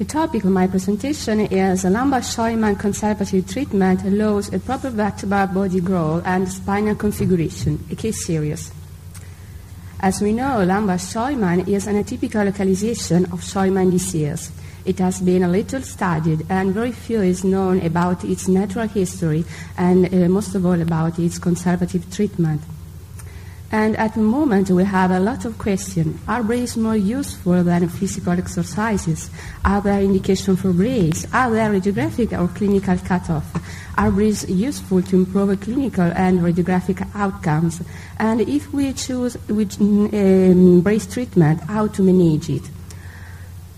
The topic of my presentation is lumbar-Scheuermann conservative treatment allows a proper vertebral body growth and spinal configuration, a case series. As we know, lumbar-Scheuermann is an atypical localization of Scheuermann disease. It has been a little studied, and very few is known about its natural history and uh, most of all about its conservative treatment. And at the moment, we have a lot of questions. Are braces more useful than physical exercises? Are there indications for braces? Are there radiographic or clinical cutoff? Are braces useful to improve clinical and radiographic outcomes? And if we choose which um, brace treatment, how to manage it?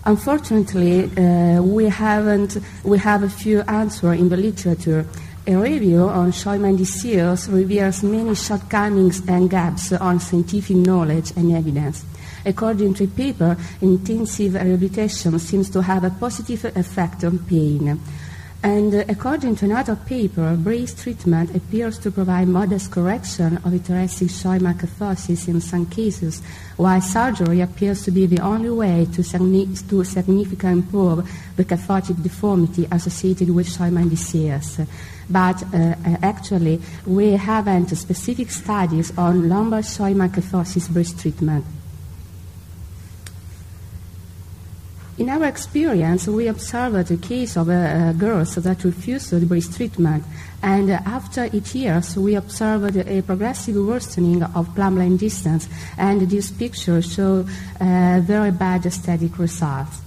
Unfortunately, uh, we haven't. We have a few answers in the literature. A review on Scheuermann disease reveals many shortcomings and gaps on scientific knowledge and evidence. According to a paper, intensive rehabilitation seems to have a positive effect on pain. And uh, according to another paper, brace treatment appears to provide modest correction of thoracic Scheuermann kyphosis in some cases, while surgery appears to be the only way to, to significantly improve the kyphotic deformity associated with Scheuermann disease. But uh, uh, actually, we haven't specific studies on lumbar kyphosis brace treatment. In our experience, we observed a case of a, a girl that refused the brace treatment, and after eight years, we observed a progressive worsening of plumb line distance, and these pictures show uh, very bad aesthetic results.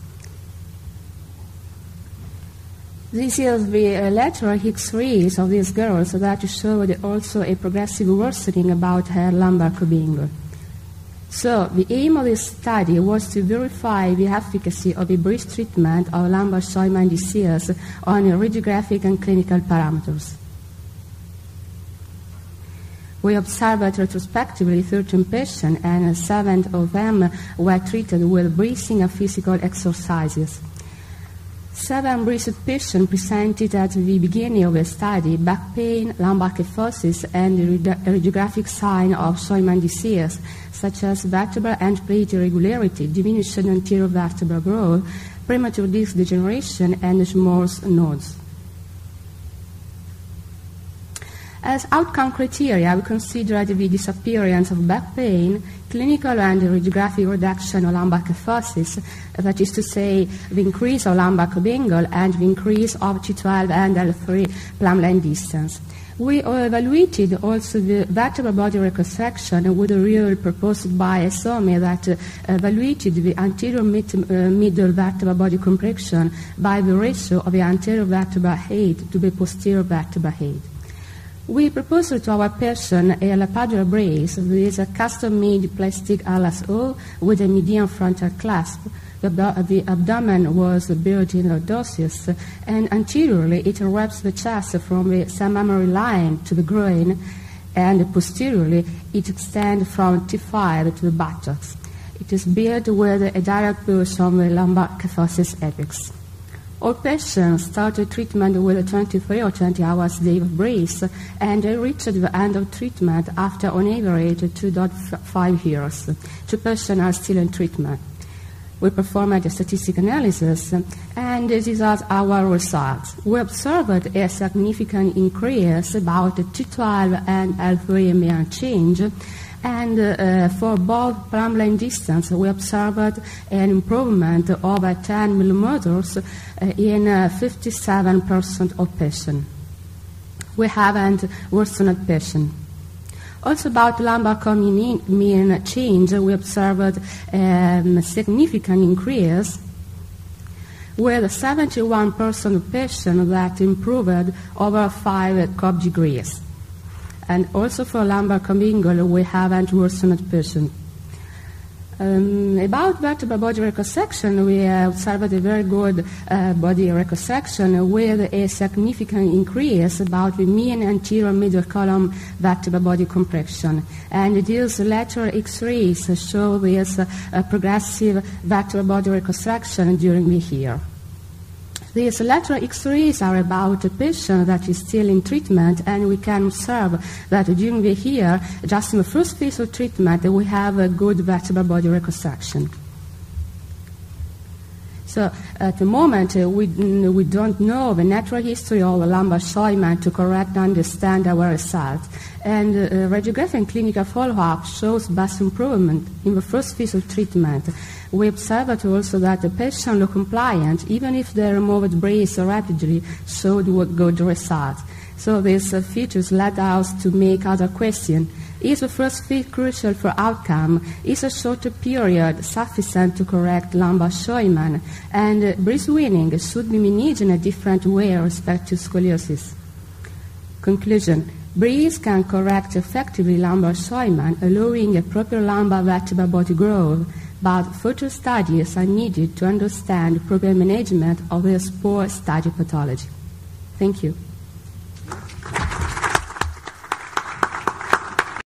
This is the uh, lateral X-rays of these girls that showed also a progressive worsening about her lumbar Cobb angle. So the aim of this study was to verify the efficacy of a brace treatment of lumbar Scheuermann disease on radiographic and clinical parameters. We observed retrospectively 13 patients and seven of them were treated with bracing and physical exercises. Seven recent patients presented at the beginning of the study back pain, lumbar kyphosis, and radiographic sign of Scheuermann disease, such as vertebral and plate irregularity, diminished anterior vertebral growth, premature disc degeneration, and Schmorl's nodes. As outcome criteria, we considered the disappearance of back pain, clinical and radiographic reduction of lumbar kyphosis, that is to say, the increase of lumbar Cobb angle and the increase of T12 and L3 plumb line distance. We evaluated also the vertebral body reconstruction with a rule proposed by that evaluated the anterior mid, uh, middle vertebral body compression by the ratio of the anterior vertebral height to the posterior vertebral height. We proposed to our patient a Lapadula brace with a custom-made plastic LSO with a median frontal clasp. The, the abdomen was built in lordosis, and anteriorly it wraps the chest from the submammary line to the groin, and posteriorly it extends from T5 to the buttocks. It is built with a direct push on the lumbar kyphosis apex. All patients started treatment with a 23 or 20 hours day of and they reached the end of treatment after on average 2.5 years. Two patients are still in treatment. We performed a statistical analysis and these are our results. We observed a significant increase about T12 and L3 MER change and uh, for both plumb distance, we observed an improvement of 10 millimeters uh, in 57% of patients. We haven't worsened patients. Also about lumbar mean change, we observed a um, significant increase with 71% of patients that improved over 5 Cobb degrees. And also for lumbar Cobb angle, we haven't worsened patient. Um, about vertebral body reconstruction, we observed a very good uh, body reconstruction with a significant increase about the mean anterior middle column vertebral body compression. And these lateral X-rays show this uh, progressive vertebral body reconstruction during the year. These lateral X-rays are about a patient that is still in treatment, and we can observe that during the year, just in the first phase of treatment, we have a good vertebral body reconstruction. So at the moment, uh, we, mm, we don't know the natural history of the lumbar Scheuermann to correctly understand our results. And uh, radiography and clinical follow-up shows vast improvement in the first phase of treatment. We observed also that the patient look compliant, even if they removed brace rapidly, showed good results. So these uh, features led us to make other questions. Is the first fit crucial for outcome? Is a shorter period sufficient to correct lumbar Scheuermann? And uh, weaning should be managed in a different way with respect to scoliosis. Conclusion. Breeze can correct effectively lumbar Scheuermann, allowing a proper lumbar vertebral body growth, but further studies are needed to understand proper management of this poor study pathology. Thank you.